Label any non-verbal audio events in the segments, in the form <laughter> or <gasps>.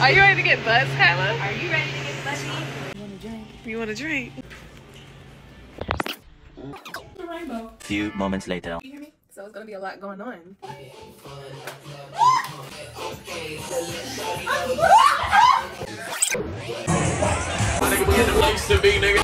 Are you ready to get buzzed, Kyla? Are you ready to get buzzy? You want a drink? Rainbow. Few moments later. You hear me? So it's gonna be a lot going on. Nigga, we in the place to be, nigga.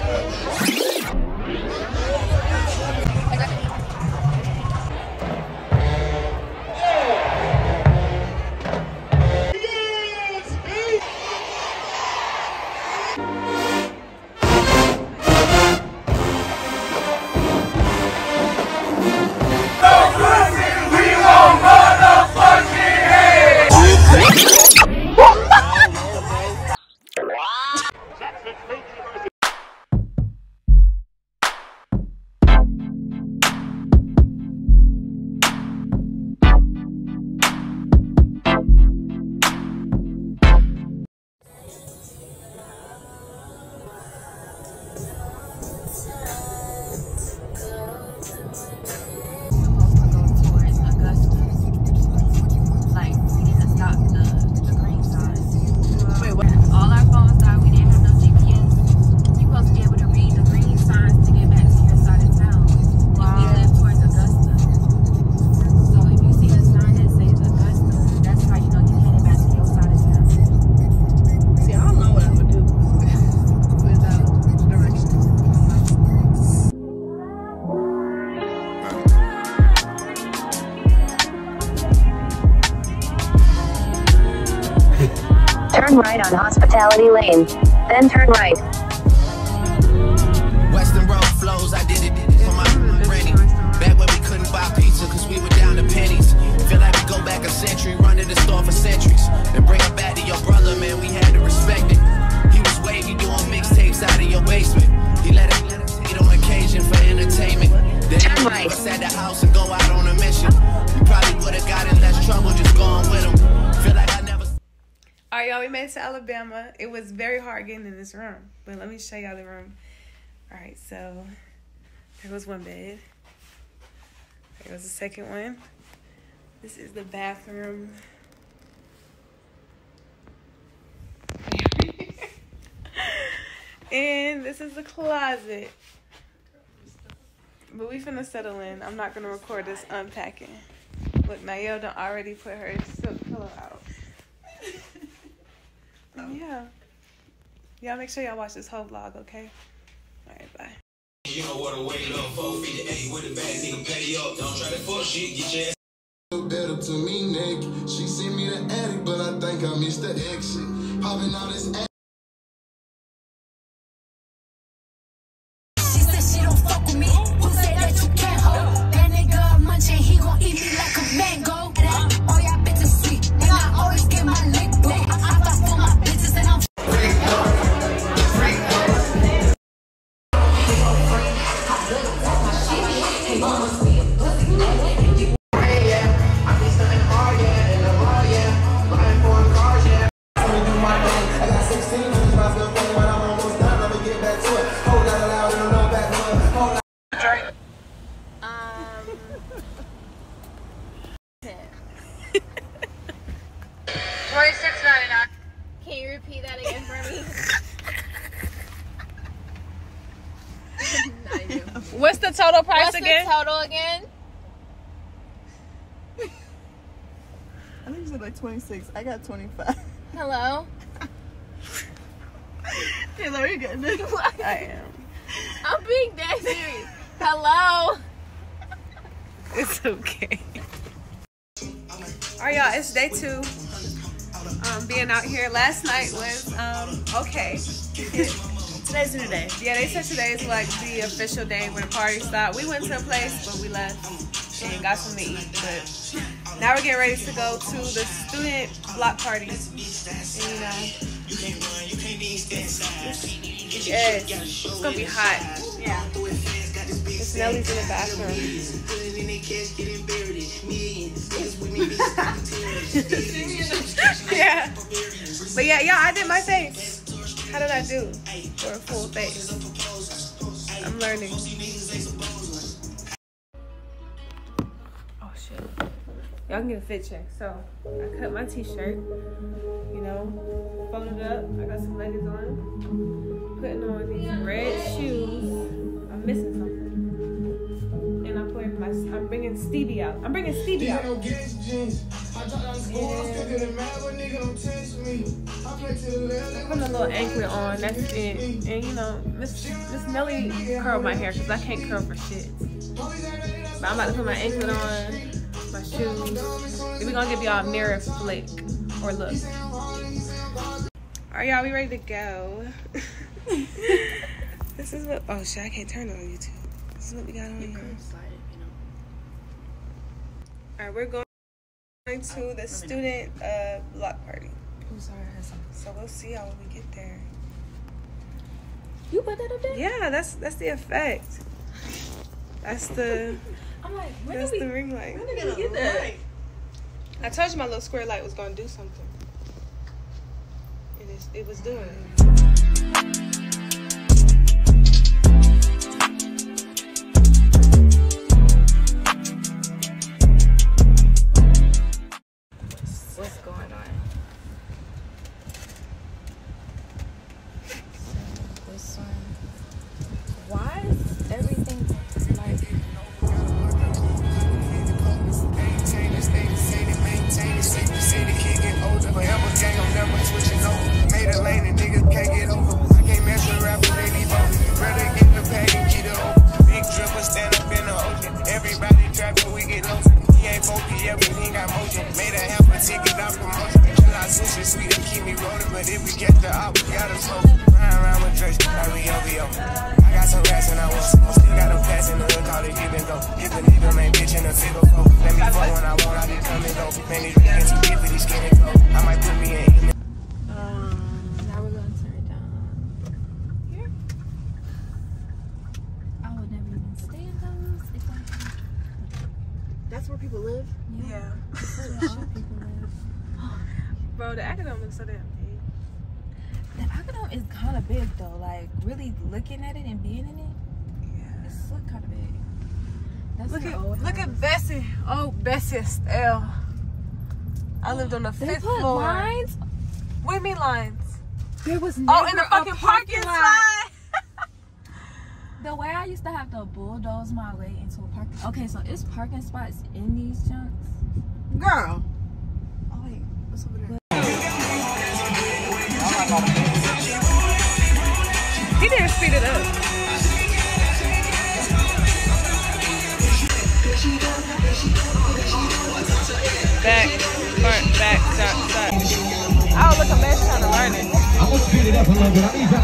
Turn right on Hospitality Lane. Then turn right. Western Road flows, I did it for my granny. Back when we couldn't buy pizza cause we were down to pennies. Feel like we go back a century, run to the store for centuries. Then bring it back to your brother, man, we had to respect it. He was wavy doing mixtapes out of your basement. He let it, on occasion for entertainment. Then right. at the house and go out on a mission. We probably would've got in y'all, oh, we made it to Alabama. It was very hard getting in this room, but let me show y'all the room. All right, so there was one bed. There was the second one. This is the bathroom. <laughs> and this is the closet. But we finna settle in. I'm not gonna record this unpacking. Look, Nayo done already put her silk pillow out. Oh. Yeah. Y'all make sure y'all watch this whole vlog, okay? Alright, bye. You know what a wait up, four feet to eight with a bag, nigga, pay up. Don't try to fuck shit, get your ass. better to me, Nick. She sent me the attic, but I think I missed the exit. Popping all this 26. I got 25. Hello. <laughs> Hello, you good? <laughs> I am. I'm being dead serious. Hello. <laughs> It's okay. Alright, y'all, it's day two. Um, being out here. Last night was um okay. Today's a new day. Yeah, they said today is like the official day when the party stopped. We went to a place, but we left and got something to eat. But now we're getting ready to go to the student block party. And, uh, know, yes, it's gonna be hot. Yeah. Miss Nellie's in the bathroom. <laughs> yeah. But yeah, yeah, I did my face. How did I do for a full face? I'm learning. Shit. Can get a fit check. So I cut my t-shirt. You know, folded up. I got some leggings on. Putting on these red shoes. I'm missing something. And I'm putting my. I'm bringing Stevie out. I'm bringing Stevie out. Putting a little anklet on. That's it. And you know, Miss Miss Nelly curled my hair because I can't curl for shit. But I'm about to put my anklet on, my shoes. Then we gonna give y'all a mirror flick or look. Are y'all we ready to go? <laughs> this is what oh shit, I can't turn it on YouTube. This is what we got on here. Alright, we're going to the student uh block party. So we'll see y'all when we get there. You put that up there? Yeah, that's that's the effect. That's the I'm like, when that's did we, the ring light. when did we get that? I told you my little square light was gonna do something. It is. It was doing. it. That's where people live. Yeah. could. Where all people live. Bro, the Acadome so damn big. The Acadome is kind of big though. Like really looking at it and being in it, Yeah. it's look kind of big. That's Look at look house. at Bessie. Oh, Bessie Estelle. I lived on the They fifth put floor. lines. What do you mean lines? There was never Oh, in the fucking parking lot. The way I used to have to bulldoze my way into a parking. Okay, so it's parking spots in these junks. Girl. Oh wait, what's over there? He didn't speed it up. Back, front, back, stop, stop. I was looking last time to learn it. I'm gonna speed it up a little bit.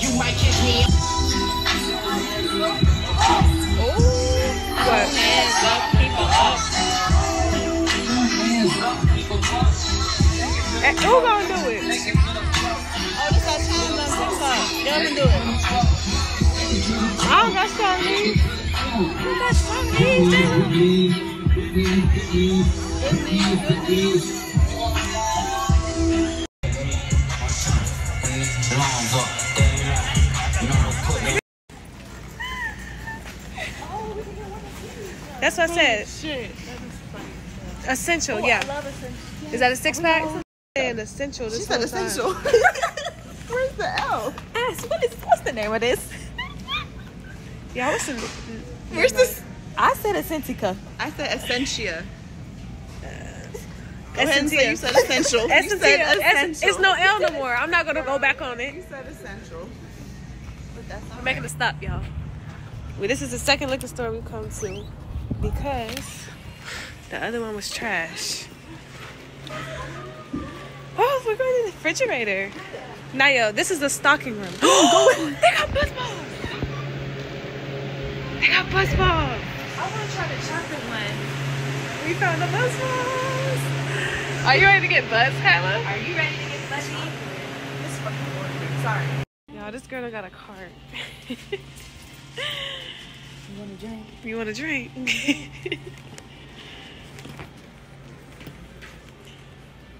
You might catch me. What? Hands up, people up. Who gonna do it? Oh, this our challenge on TikTok. Y'all can do it. I don't got strong knees. You got strong knees, said. Shit. Essential, oh, yeah. Is that a six pack? And essential. This She said whole time. essential. <laughs> Where's the L? Ask, what is what's the name of this? <laughs> Yeah, what's the? Where's this? I said Essentica. I said essentia. Uh, go ahead and say you said essential. <laughs> You Essentia. said Essen- essential. It's no L no more. I'm not gonna go back on it. You said essential. We're making a stop, y'all. Well, this is the second liquor store we've come to because the other one was trash. Oh, we're going to the refrigerator. Now, yo, this is the stocking room. <gasps> they got buzz balls. They got buzz balls. I want to try the chocolate one. We found the buzz balls. Are you ready to get buzzed, Kyla? Are you ready to get buzzy? This fucking. Sorry. Y'all, this girl got a cart. <laughs> You want a drink? You want a drink? <laughs>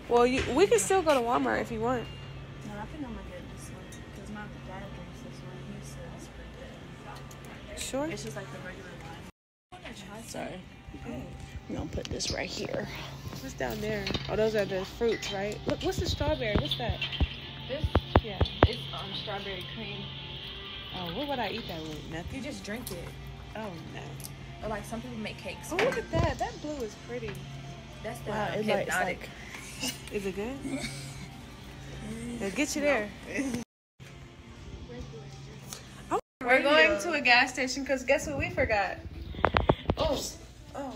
well, you, we can still go to Walmart if you want. No, I think I'm gonna get this one because my dad drinks this one. He says it's pretty good. Sure. It's just like the regular one. Sorry. I'm gonna put this right here. What's down there? Oh, those are the fruits, right? Look, what's the strawberry? What's that? This, Yeah. it's um, strawberry cream. Oh, what would I eat that with? Nothing. You just drink it. Oh no. Or like some people make cakes. Oh, look at that. That blue is pretty. That's the Wow, um, it Hpnotiq. like <laughs> Is it good? <laughs> It'll get you there. <laughs> We're going to a gas station because guess what we forgot? Oh, oh,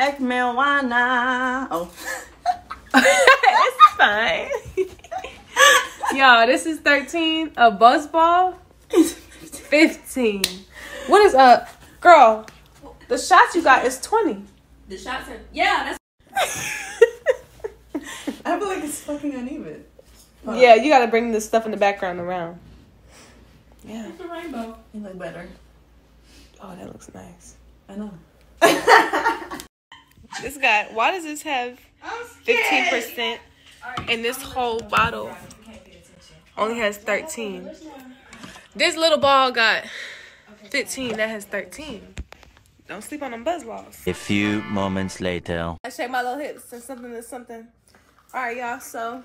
yeah, make marijuana. Oh. <laughs> it's fine. Y'all, this is 13. A buzz ball? 15. What is up? Girl, the shots you got is 20. The shots are yeah. That's <laughs> I feel like it's fucking uneven. Hold on. Yeah, you gotta bring this stuff in the background around. Yeah. It's the rainbow. You look better. Oh, that looks nice. I know. <laughs> This guy, why does this have 15% and this whole bottle only has 13? This little ball got 15, that has 13. Don't sleep on them buzz balls. A few moments later. I shake my little hips and something is something. All right, y'all. So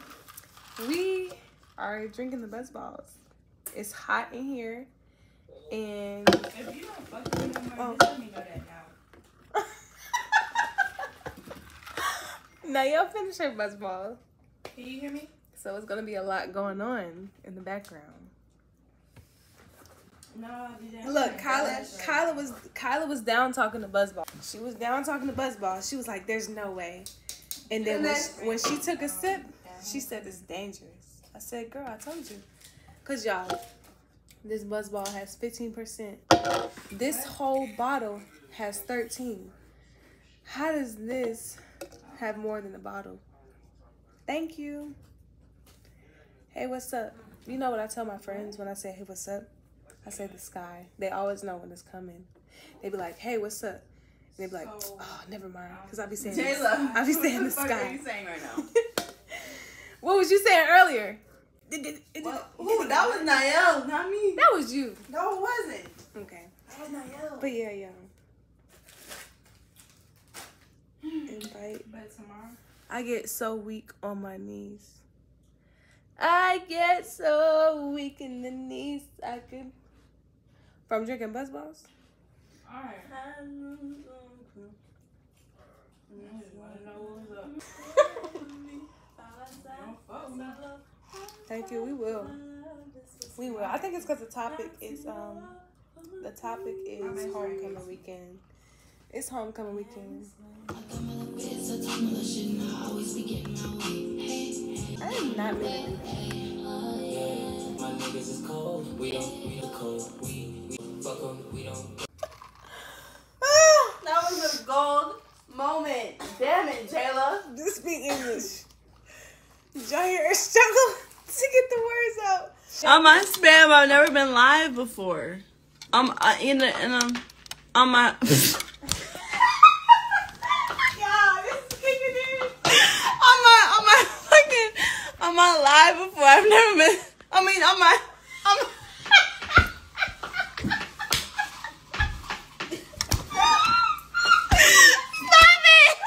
we are drinking the buzz balls. It's hot in here, and oh. now y'all finish your buzz ball. Can you hear me? So it's gonna be a lot going on in the background. No, Look, Kyla, Kyla was Kyla was down talking to Buzzball. She was down talking to Buzzball. She was like, "There's no way." And then when she, when she took a sip, she said, "It's dangerous." I said, "Girl, I told you." Cause y'all, this Buzzball has 15%. This whole bottle has 13. How does this have more than a bottle? Thank you. Hey, what's up? You know what I tell my friends when I say, "Hey, what's up?" I say the sky. They always know when it's coming. They be like, "Hey, what's up?" And they be like, "Oh, never mind," because I be saying, Jayla, I be <laughs> saying the what the fuck are sky. you saying right now? <laughs> what was you saying earlier? Well, ooh, that was Niyelle, not me. That was you. No, it wasn't. Okay. That was Niyelle. But yeah, yeah. But tomorrow. I get so weak on my knees. I get so weak in the knees. I could. From drinking buzz balls. All right. Thank you. We will. We will. I think it's because the topic is um the topic is homecoming weekend. It's homecoming weekend. I am not mean that. My niggas is cold. We don't, we the cold. We, we fuck 'em. We don't. That was a gold moment. Damn it, Jayla. Just speak English. Did y'all hear her struggle to get the words out? On my spam, I've never been live before. I'm uh, in the, in um, on my. on my, on my fucking, on my live before. I've never been. I mean, on my, on my. Stop it!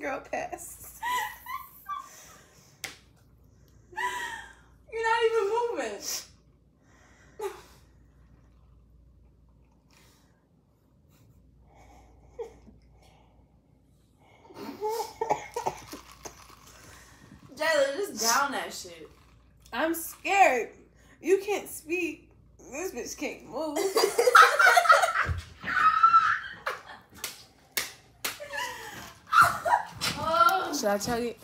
girl pass. You're not even moving. Jayla, just down that shit. I'm scared. You can't speak. This bitch can't move. Oh. Should I tell you?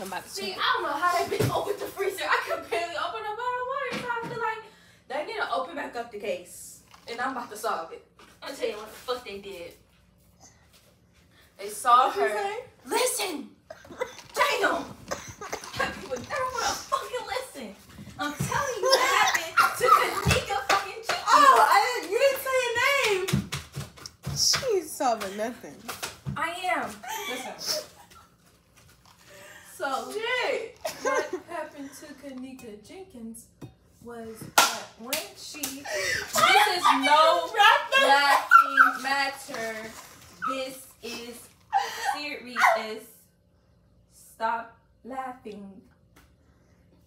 I'm about to See, check. I don't know how they been open the freezer. I could barely open a bottle of water. So I feel like they need to open back up the case. And I'm about to solve it. I'll tell you what the fuck they did. They saw What'd you her. say? Listen! Damn! People never wanna fucking listen. I'm telling you what happened to Kenneka fucking Chicken. Oh, I didn't. You didn't say your name. She ain't solving nothing. I am. Listen. So, Shit. what happened to Kenneka Jenkins was that when she this is no laughing matter. This is serious. Stop laughing.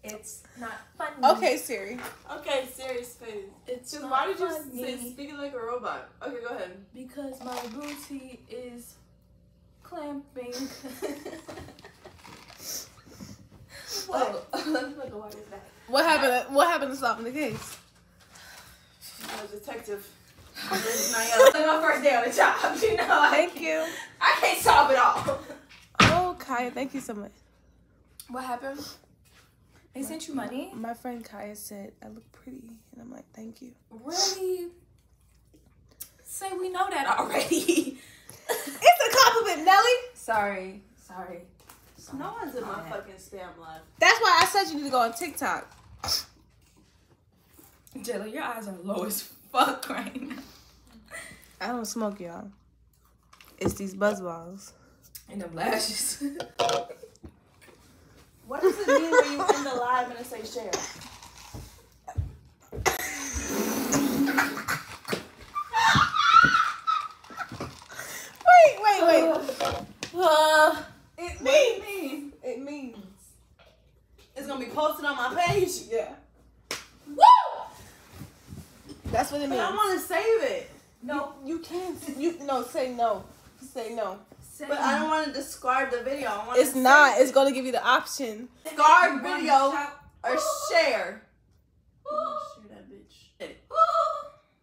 It's not funny. Okay, Siri. Okay, serious face. It's Just not why did you funny say speaking like a robot? Okay, go ahead. because my booty is clamping. <laughs> oh, let's put the water back. What happened? What happened to solving the case? I'm a detective. My first day on the job, <laughs> you know. I, Thank you. I can't solve it all. Oh, Kaya, thank you so much. What happened? They sent you money? My friend Kaya said I look pretty, and I'm like, thank you. Really? Say we know that already. <laughs> It's a compliment, Nelly. sorry, sorry. No one's in my fucking spam live. That's why I said you need to go on TikTok. Jayla, your eyes are low as fuck right now. I don't smoke, y'all. It's these buzz balls. And them lashes. <laughs> What does it mean when you end the live and it say share? Wait, wait, wait. <sighs> Uh, It means. do you mean? It means. It's gonna be posted on my page. Yeah. woo! That's what it But means. I want to save it. No. You can't. You no. Say no. Say no. Say But I don't want to discard the video. I want It's not. It's gonna give you the option. discard video or share. Share that bitch.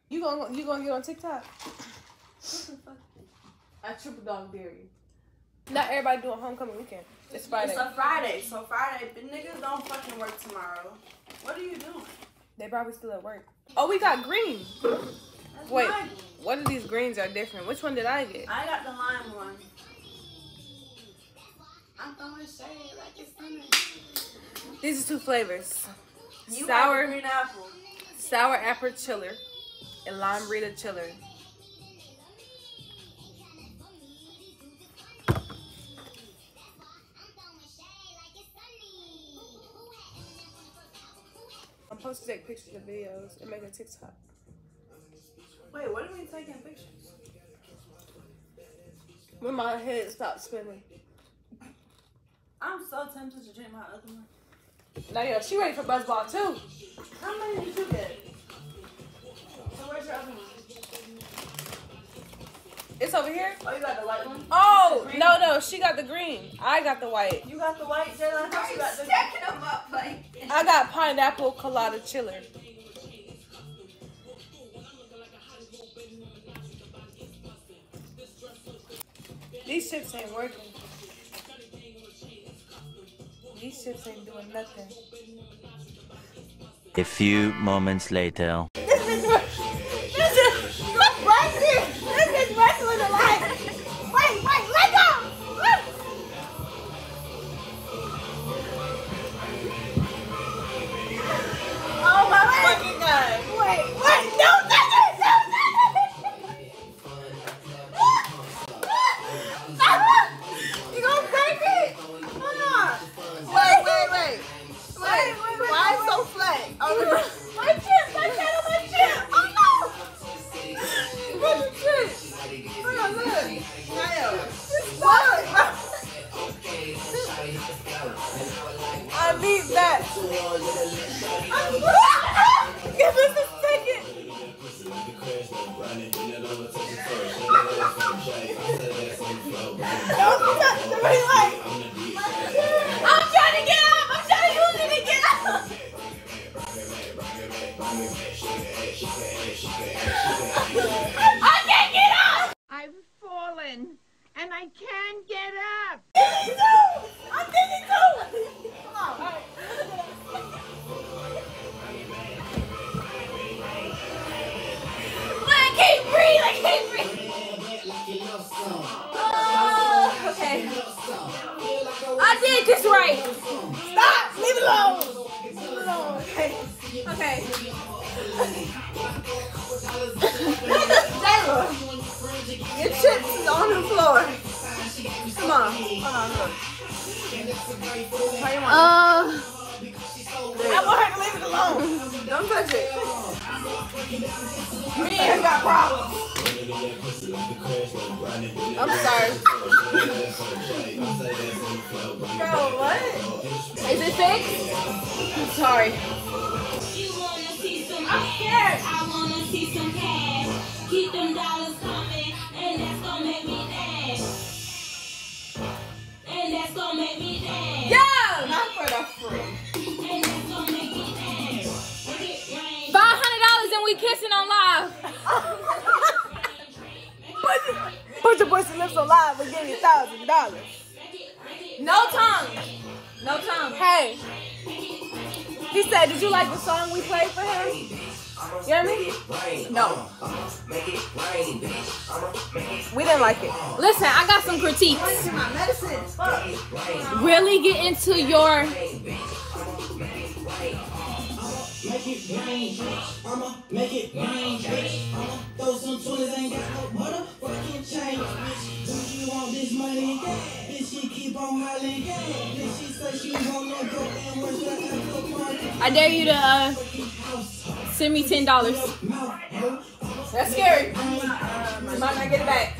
You gonna you gonna get on TikTok? I triple dog dare you. Not everybody doing homecoming weekend. It's Friday. It's a Friday, so Friday, but niggas don't fucking work tomorrow. What are you doing? They probably still at work. Oh, we got green. That's Wait, mine. one of these greens are different. Which one did I get? I got the lime one. I'm throwing shade like it's. These are two flavors. You sour, green apple. sour apple chiller, and lime Rita chiller. I'm supposed to take pictures of videos and make a TikTok. Wait, what are we taking pictures? When my head stops spinning. I'm so tempted to drink my other one. Now, yo, she ready for buzzball too. How many did you get? So where's your other one? It's over here. Oh, you got the white one? Oh The green no, no, she got the green. I got the white. You got the white, Jayla? I thought you got the Stacking them up like. I got pineapple colada chiller. These chips ain't working. These chips ain't doing nothing. A few moments later. <laughs> This is what. <laughs> This is. Look right here. Is wrestling the lips on live and give you a thousand dollars. No tongue. No tongue. Hey. He said, did you like the song we played for him? You hear me? No. We didn't like it. Listen, I got some critiques. My medicine. Fuck. Really get into your Make it rain, bitch. I'ma make it rain, bitch. I'ma throw some twenties, ain't got no motherfucking change, bitch. Do you want this money? Yeah. Bitch, she keep on hollering, yeah. Bitch, she say she wanna go and work like a good party. I dare you to uh, send me ten dollars. That's scary. You might not get it back.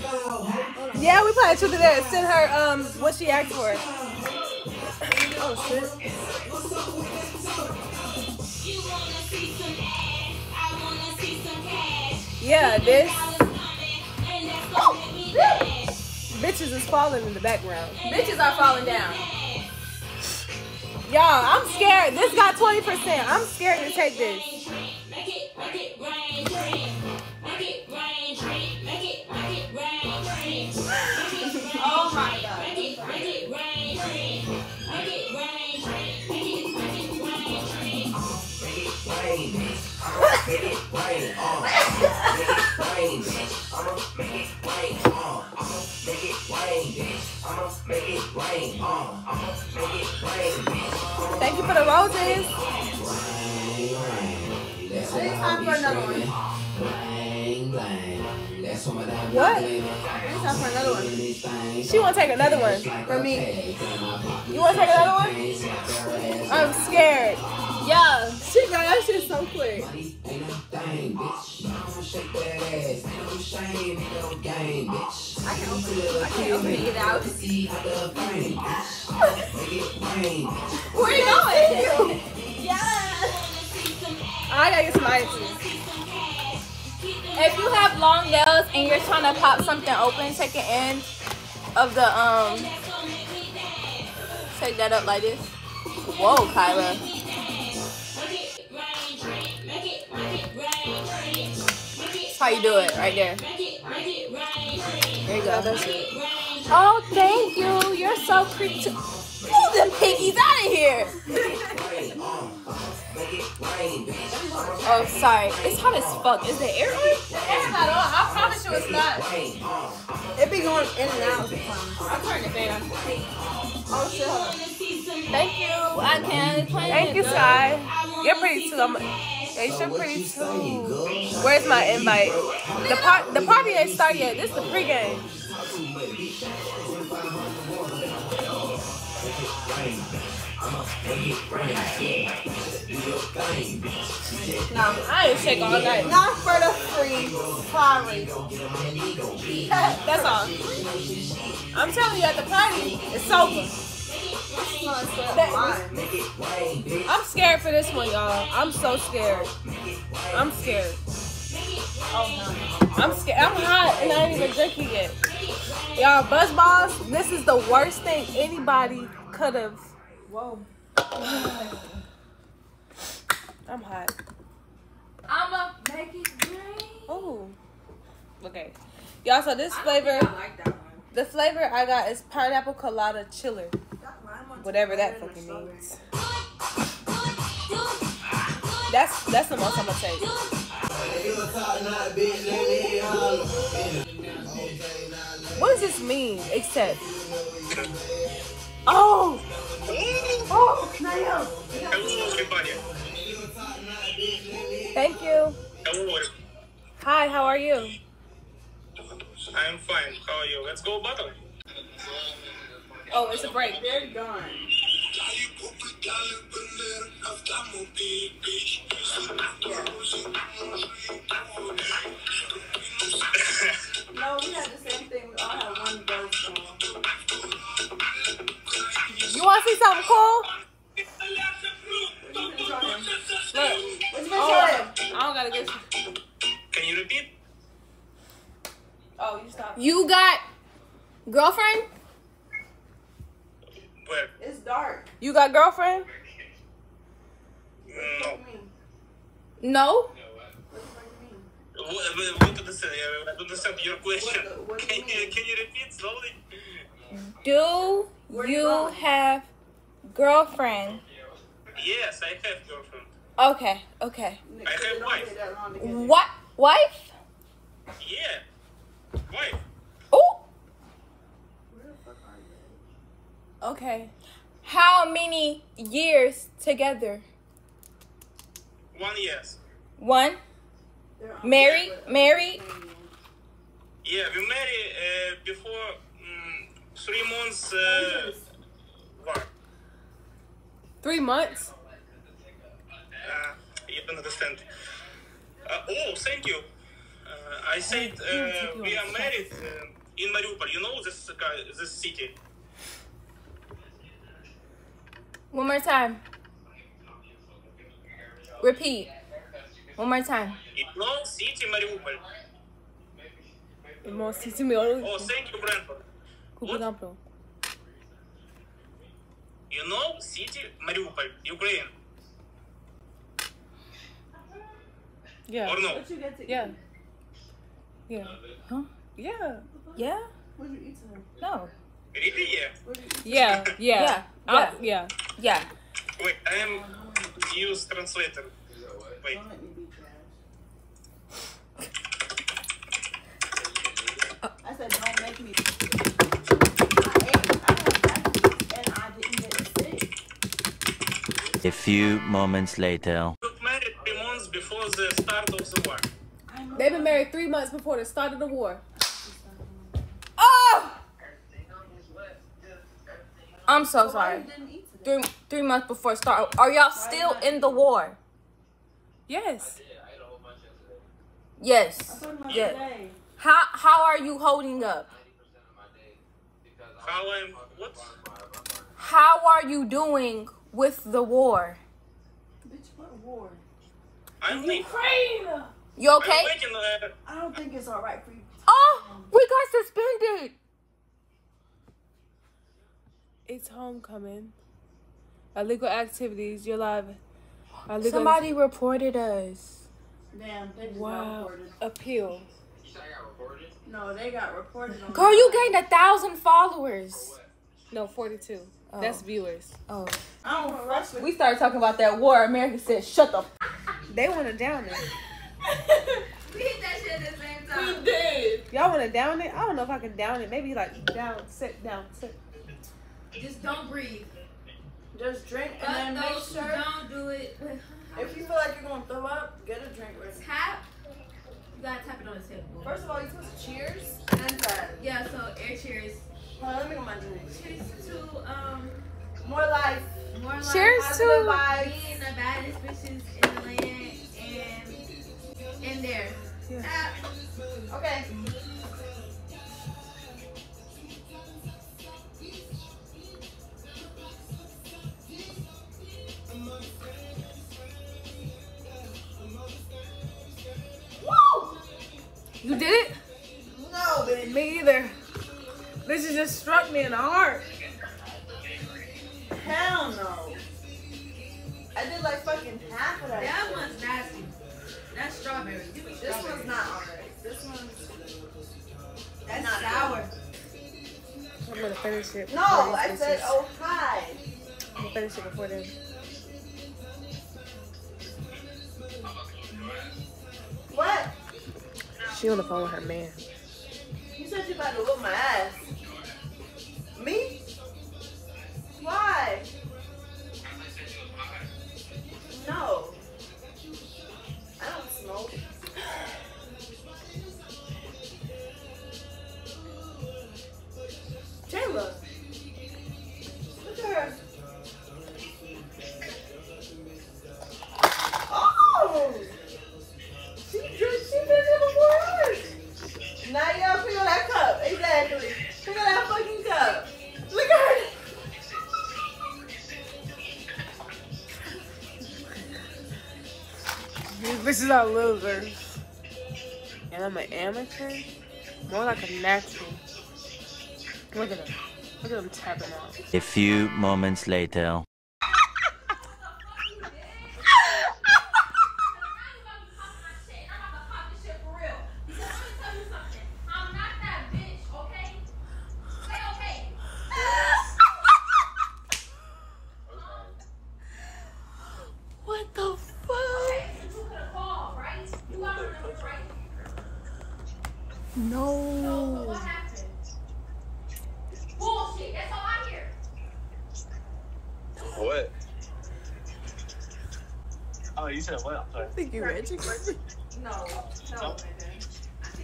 Yeah, we probably should do that. Send her um what she asked for. Oh shit. Me dance. bitches is falling in the background. Bitches are falling down. Y'all, I'm scared. This got 20%. I'm scared to take this. Make it, make rain. Thank you for the roses. It's time for another one. What? It's time for another one. She want to take another one from me. You want to take another one? I'm scared. Yeah. She got that shit so quick. I can't open it out. Where you going? I gotta get some ice. If you have long nails and you're trying to pop something open, take an end of the um. Take that up like this. Whoa, Kyla. That's how you do it, right there. There you go. Oh, thank you. You're so pretty. Move them pinkies out of here. Oh, sorry. It's hot as fuck. Is the air on? The air's not on. I promise you it's not. It be going in and out. I turn the fan on. Oh shit. Thank you. I can. Thank you, Sky. You're pretty too. I'm, yeah, you're pretty too. Where's my invite? The part, the party ain't started yet. This is the pregame. No, I ain't shake all night. not for the free. Sorry. <laughs> That's all. I'm telling you, at the party, it's sober. That- I'm scared for this one, y'all. I'm so scared. I'm scared. I'm scared. I'm hot and I ain't even drinking yet. Y'all, Buzz Balls, this is the worst thing anybody could have. Whoa. <sighs> I'm hot. I'ma make it rain. Oh. Okay. Y'all, so this flavor, the flavor I got is pineapple colada chiller. Whatever that fucking means. That's that's the most I'm gonna take. What does this mean? Except. Oh! Oh! Thank you. Hello. Hi, how are you? I'm fine. How are you? Let's go battle. Oh, it's a break. They're gone. <laughs> No, we had the same thing. We all had one song. You want to see something cool? You finna show him? Look. What you finna Oh. I don't gotta get Can you repeat? Oh, you stopped. You got girlfriend? Where? It's dark. You got girlfriend? Mm, no. No. What, what, what understand? I don't understand your question. Can you, can you repeat slowly? Do you have girlfriend? Yes, I have girlfriend. Okay, okay. I have wife. What wife? Yeah. Wife. Oh. Okay. How many years together? One yes. One. Married? Married? Yeah, we married uh, before three months. Uh, what? Three months. Uh, you don't understand. Uh, oh, thank you. Uh, I said uh, we are married uh, in Mariupol. You know this guy, this city. One more time. Repeat. One more time. You know city Mariupol. Irmão, se me olha. Oh, thank you, Brentford. Cuba não, bro. You know city Mariupol, Ukraine. Yeah. Or no? What you get to Yeah. eat? Yeah. Huh? Yeah. Yeah? What you eat tonight? No. Really? Yeah. Yeah. <laughs> Yeah. Yeah. Uh, yeah. Yeah. Wait, I am use translator. Wait. Don't let me beat your. <laughs> I said, don't make me. I ate. I had breakfast and I didn't get sick. A few moments later. Got married three months before the start of the war. They've been married three months before the start of the war. Oh! I'm so sorry. you didn't eat today? Three three months before start. Are y'all still in the war? Yes. Yes. Talking about Yeah. How how are you holding up? How I'm what? How are you doing with the war? Bitch, what war? I'm late. Ukraine! You okay? I'm waiting. I don't think it's alright for you. Oh, we got suspended. It's homecoming. Illegal activities. You're live. Illegal Somebody reported us. Damn, they just got Wow. reported. Appeal. No, they got reported on Girl, you gained a thousand followers. No, 42. That's viewers. Oh. I don't fuck with We started talking about that war. America said, "Shut the." F-. They want to down it. <laughs> We hit that shit at the same time. did. Y'all want to down it? I don't know if I can down it. Maybe like down, sit, down, sit. Just don't breathe. Just drink and But then make those sure. don't do it. If you feel like you're gonna throw up, get a drink ready. tap. You gotta tap it on the tip. First of all, you supposed to cheers and that. Yeah, so air cheers. Hold on, let me go my. Cheers to um, more life. More life. Cheers to being the baddest bitches in the land and in there. Yeah. Ah. Okay. You did it? No, bitch. Me either. Bitches just struck me in the heart. Hell no. I did like fucking half of that. That one's nasty. That's strawberry. This strawberry. one's not alright. This one's. That's sour. I'm gonna finish it. No, I said oh hi. I'm gonna finish it before then. What? She on the phone with her man. You said you about to whip my ass. You're not losers. And I'm an amateur? More like a natural. Look at him. Look at him tapping out. A few moments later. No, no,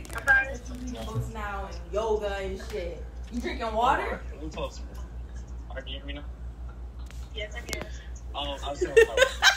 nigga. now and yoga and shit. You drinking water? I'm close. Are you me now? Yes, I can. Oh, I was.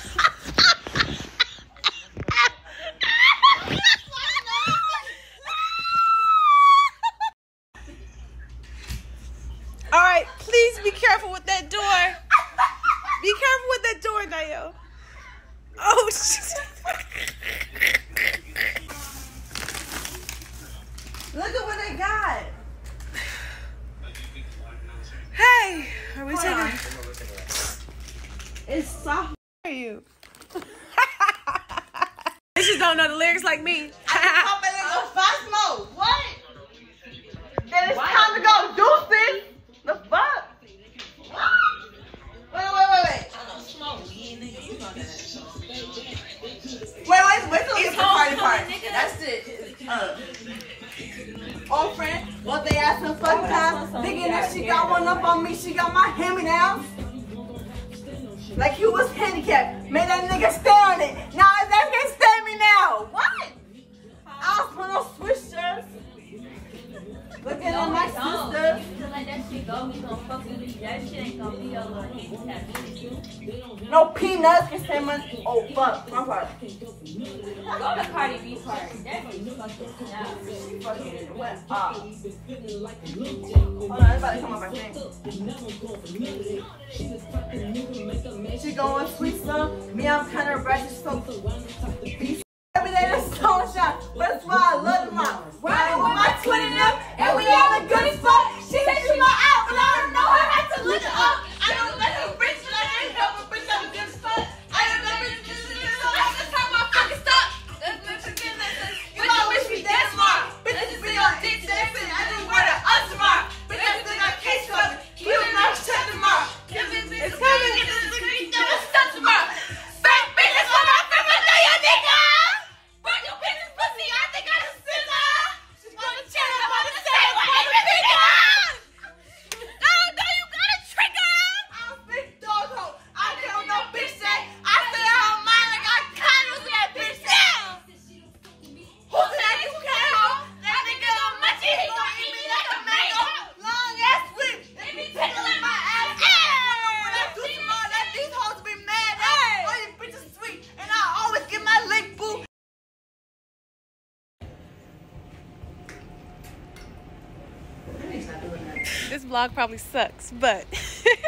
vlog probably sucks, but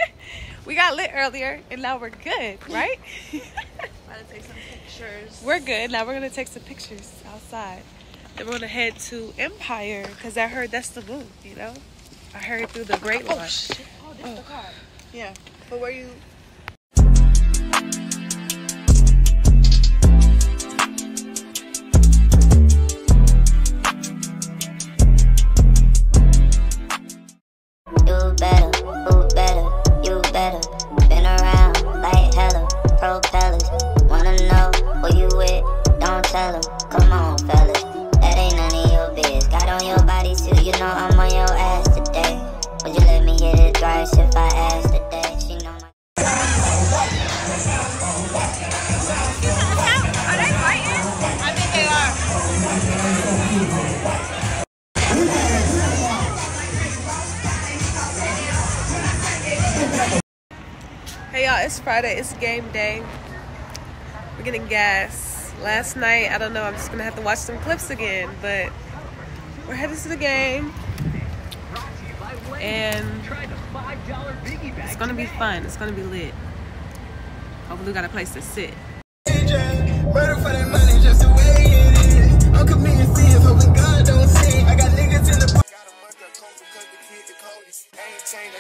<laughs> we got lit earlier and now we're good, <laughs> right? To take some pictures. We're good. Now we're gonna take some pictures outside. Then we're gonna head to Empire because I heard that's the move, you know? I heard through the great oh, one. Shit. Oh, this oh. the car. Yeah. But where you it's Friday. It's game day. We're getting gas. Last night, I don't know. I'm just gonna have to watch some clips again, but we're headed to the game, and it's gonna be fun. It's gonna be lit. Hopefully, we got a place to sit.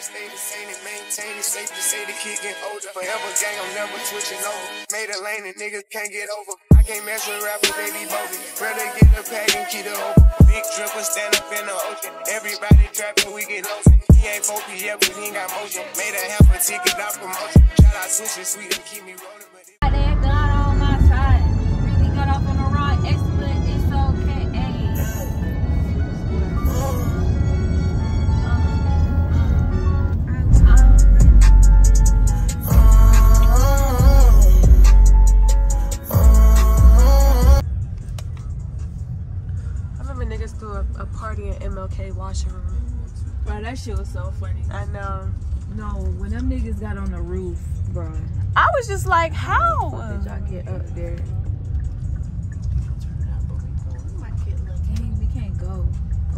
Stay the same and maintain it. Safe to say the kid get older. Forever gang, I'm never switching over. Made a lane and niggas can't get over. I can't mess with rappers, they be bogus. Rather get the pack and keep it open. Big dripper, stand up in the ocean. Everybody trapping, we get lost. He ain't 4 yeah, but he ain't got motion. Made a half a ticket out promotion. Shout out sushi, sweet and keep me rolling. A, a party in MLK washroom. Bro, that shit was so funny. I know. No, when them niggas got on the roof, bro. I was just like, how? how Did y'all get up there? Dang, we can't go.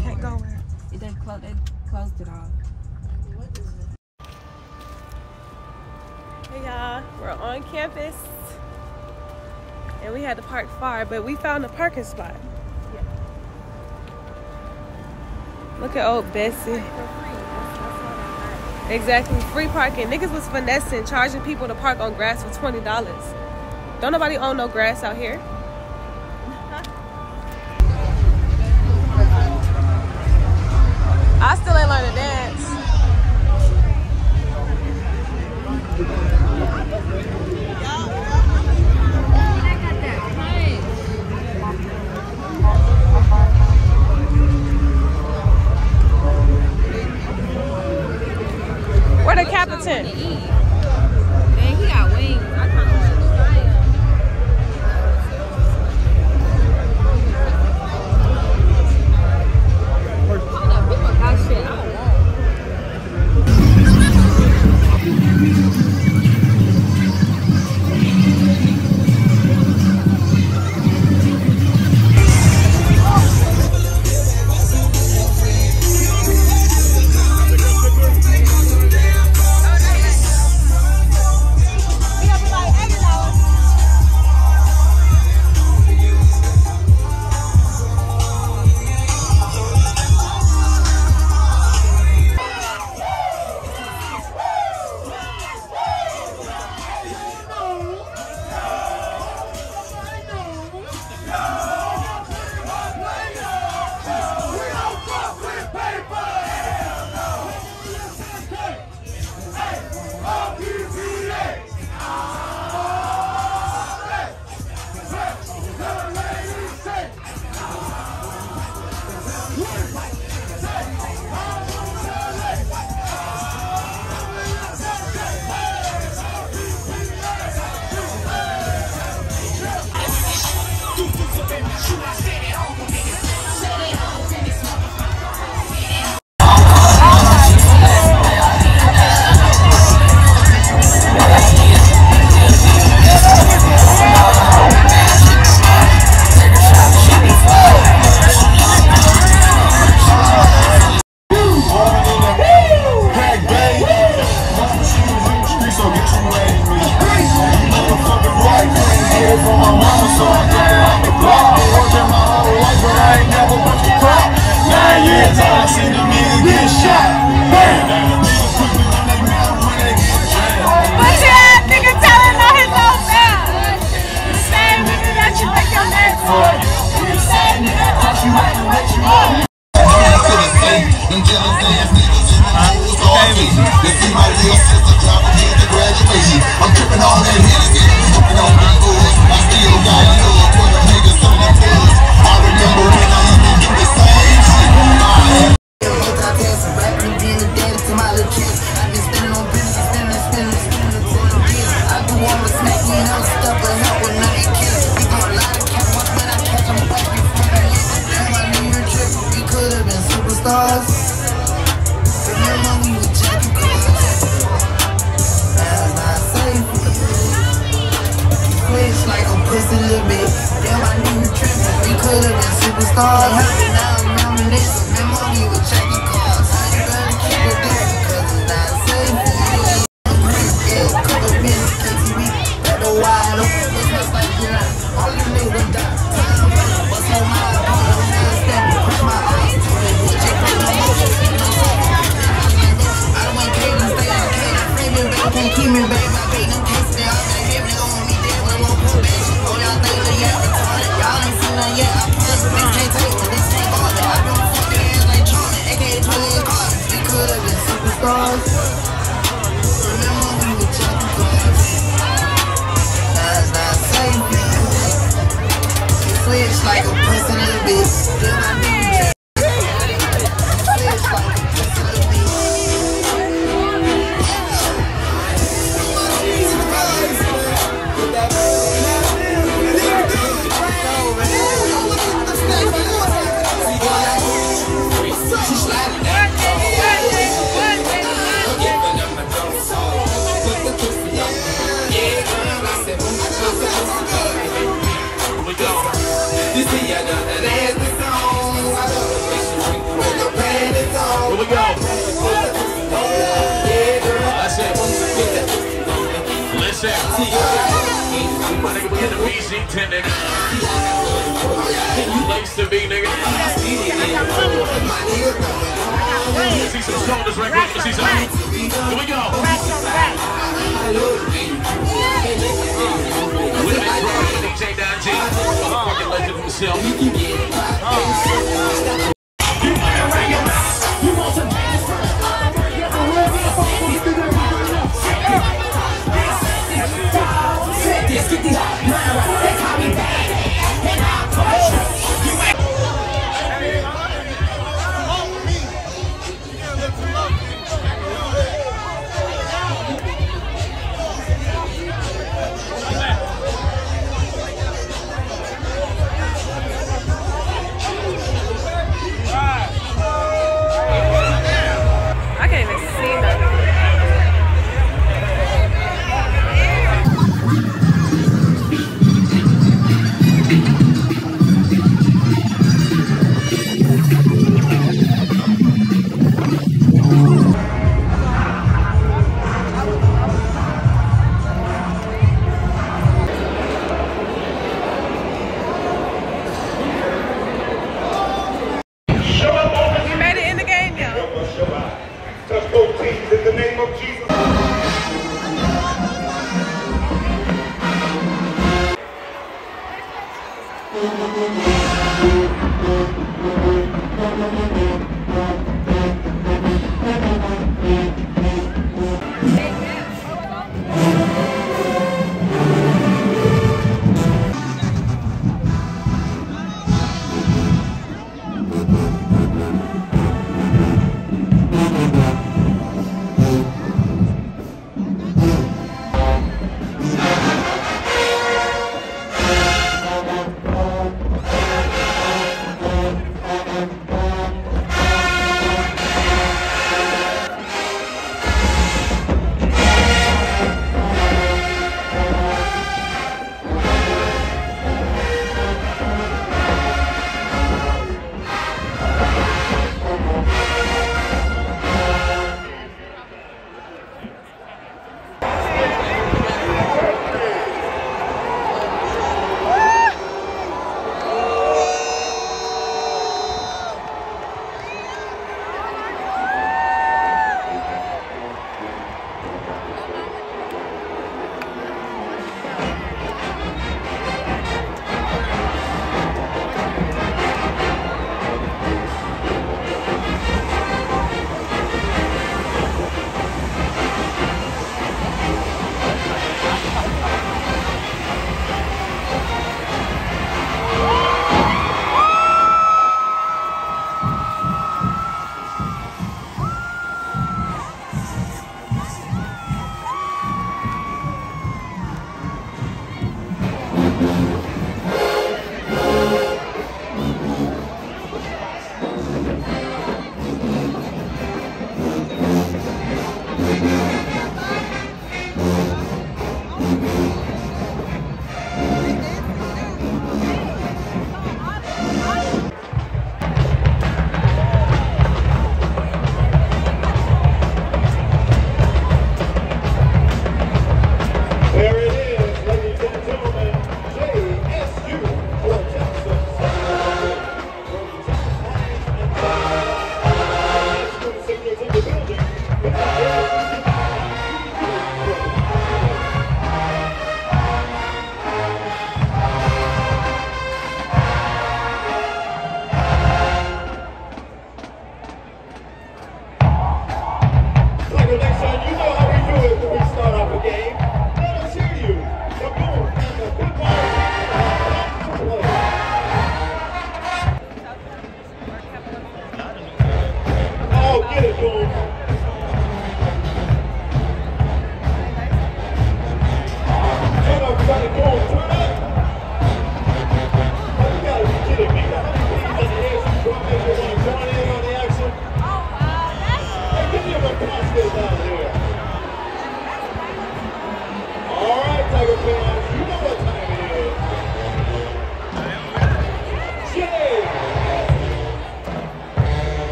Can't go where? It, they, clo- they closed it off. Hey y'all, we're on campus. And we had to park far, but we found a parking spot. Look at old Bessie. Exactly, free parking. Niggas was finessing, charging people to park on grass for $20. Don't nobody own no grass out here. <laughs> I still ain't learned to Where the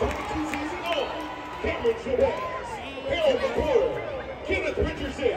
Cameron Shabazz, Harold McClure, Kenneth Richardson,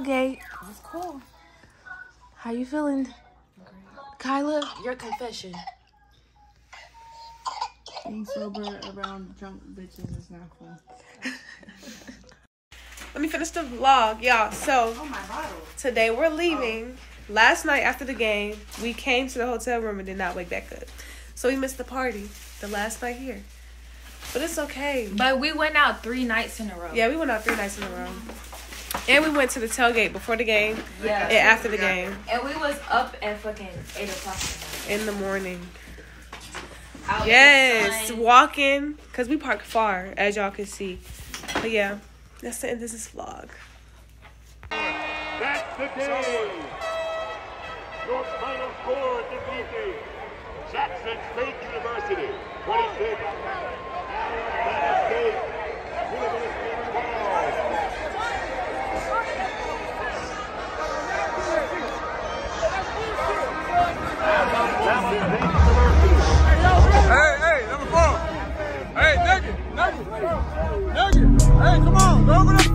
tailgate? It was cool. How you feeling? Kyla, your confession. Being sober around drunk bitches is not fun. <laughs> Let me finish the vlog, y'all. So Oh my today we're oh. leaving. Last night after the game, we came to the hotel room and did not wake back up. So we missed the party the last night here. But it's okay. But we went out three nights in a row. Yeah, we went out three nights in a row. And we went to the tailgate before the game Yeah. and after the game And we was up at fucking eight o'clock. in the morning. Out Yes, walking because we parked far, as y'all can see. But yeah, that's the end of this vlog. That's the game. Your final score this evening. Jackson State University, 26. Hey, come on, go over there.